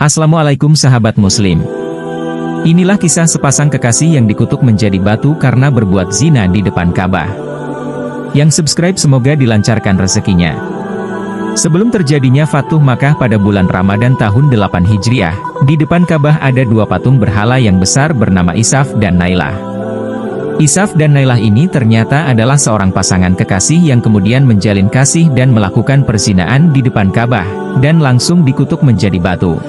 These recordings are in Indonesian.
Assalamualaikum sahabat muslim. Inilah kisah sepasang kekasih yang dikutuk menjadi batu karena berbuat zina di depan Ka'bah. Yang subscribe semoga dilancarkan rezekinya. Sebelum terjadinya Fatuh Makkah pada bulan Ramadan tahun 8 Hijriah, di depan Ka'bah ada dua patung berhala yang besar bernama Isaf dan Nailah. Isaf dan Nailah ini ternyata adalah seorang pasangan kekasih yang kemudian menjalin kasih dan melakukan perzinaan di depan Ka'bah, dan langsung dikutuk menjadi batu.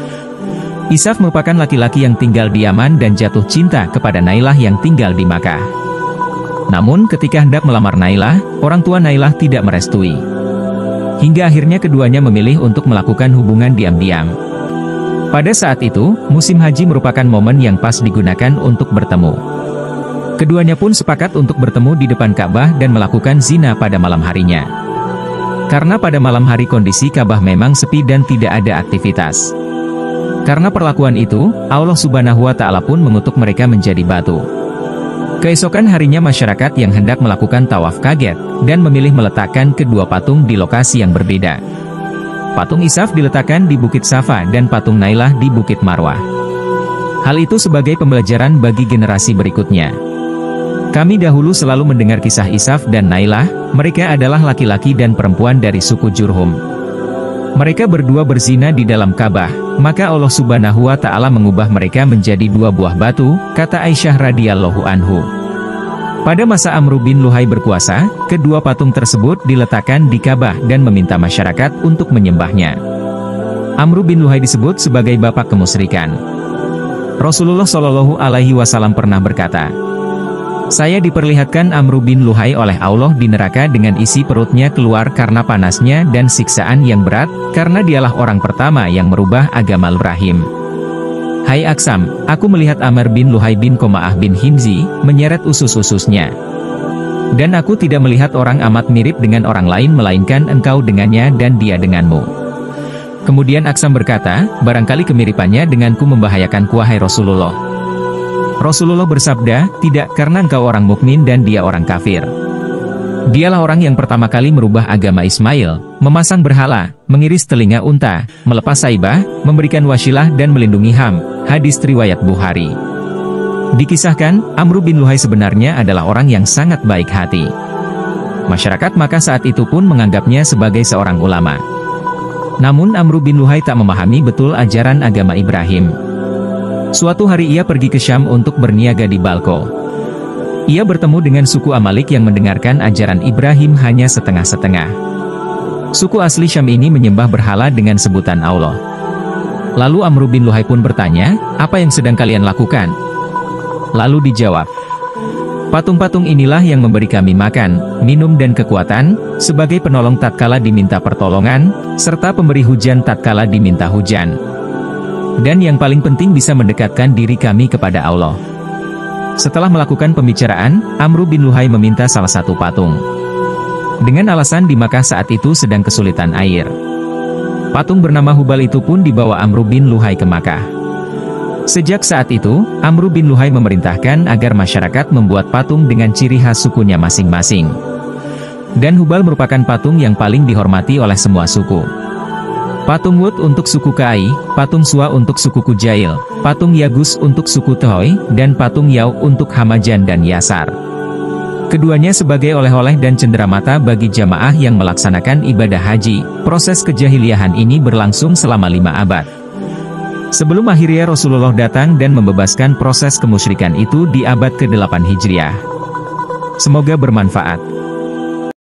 Isaf merupakan laki-laki yang tinggal di Yaman dan jatuh cinta kepada Nailah yang tinggal di Makkah. Namun ketika hendak melamar Nailah, orang tua Nailah tidak merestui. Hingga akhirnya keduanya memilih untuk melakukan hubungan diam-diam. Pada saat itu, musim haji merupakan momen yang pas digunakan untuk bertemu. Keduanya pun sepakat untuk bertemu di depan Ka'bah dan melakukan zina pada malam harinya. Karena pada malam hari kondisi Ka'bah memang sepi dan tidak ada aktivitas. Karena perlakuan itu, Allah subhanahu wa ta'ala pun mengutuk mereka menjadi batu. Keesokan harinya masyarakat yang hendak melakukan tawaf kaget, dan memilih meletakkan kedua patung di lokasi yang berbeda. Patung Isaf diletakkan di Bukit Safa dan patung Nailah di Bukit Marwah. Hal itu sebagai pembelajaran bagi generasi berikutnya. Kami dahulu selalu mendengar kisah Isaf dan Nailah, mereka adalah laki-laki dan perempuan dari suku Jurhum. Mereka berdua berzina di dalam Ka'bah, maka Allah subhanahu wa ta'ala mengubah mereka menjadi dua buah batu, kata Aisyah radhiyallahu anhu. Pada masa Amr bin Luhai berkuasa, kedua patung tersebut diletakkan di Ka'bah dan meminta masyarakat untuk menyembahnya. Amr bin Luhai disebut sebagai bapak kemusyrikan. Rasulullah Shallallahu Alaihi Wasallam pernah berkata, saya diperlihatkan Amru bin Luhai oleh Allah di neraka dengan isi perutnya keluar karena panasnya dan siksaan yang berat, karena dialah orang pertama yang merubah agama Ibrahim. Hai Aksam, aku melihat Amr bin Luhai bin Koma'ah bin Himzi, menyeret usus-ususnya. Dan aku tidak melihat orang amat mirip dengan orang lain melainkan engkau dengannya dan dia denganmu. Kemudian Aksam berkata, barangkali kemiripannya denganku membahayakan kuahai Rasulullah. Rasulullah bersabda, tidak karena engkau orang mukmin dan dia orang kafir. Dialah orang yang pertama kali merubah agama Ismail, memasang berhala, mengiris telinga unta, melepas saibah, memberikan wasilah dan melindungi Ham, hadis riwayat Bukhari. Dikisahkan, Amr bin Luhai sebenarnya adalah orang yang sangat baik hati. Masyarakat maka saat itu pun menganggapnya sebagai seorang ulama. Namun Amr bin Luhai tak memahami betul ajaran agama Ibrahim. Suatu hari ia pergi ke Syam untuk berniaga di Balko. Ia bertemu dengan suku Amalik yang mendengarkan ajaran Ibrahim hanya setengah-setengah. Suku asli Syam ini menyembah berhala dengan sebutan Allah. Lalu Amr bin Luhai pun bertanya, apa yang sedang kalian lakukan? Lalu dijawab, Patung-patung inilah yang memberi kami makan, minum dan kekuatan, sebagai penolong tatkala diminta pertolongan, serta pemberi hujan tatkala diminta hujan. Dan yang paling penting bisa mendekatkan diri kami kepada Allah. Setelah melakukan pembicaraan, Amru bin Luhai meminta salah satu patung. Dengan alasan di Makkah saat itu sedang kesulitan air. Patung bernama Hubal itu pun dibawa Amru bin Luhai ke Makkah. Sejak saat itu, Amru bin Luhai memerintahkan agar masyarakat membuat patung dengan ciri khas sukunya masing-masing. Dan Hubal merupakan patung yang paling dihormati oleh semua suku. Patung Wud untuk suku Kai, patung Sua untuk suku Kujail, patung Yagus untuk suku Tohoi, dan patung Yau untuk Hamajan dan Yasar. Keduanya sebagai oleh-oleh dan cenderamata bagi jamaah yang melaksanakan ibadah haji, proses kejahiliahan ini berlangsung selama lima abad. Sebelum akhirnya Rasulullah datang dan membebaskan proses kemusyrikan itu di abad ke-8 Hijriah. Semoga bermanfaat.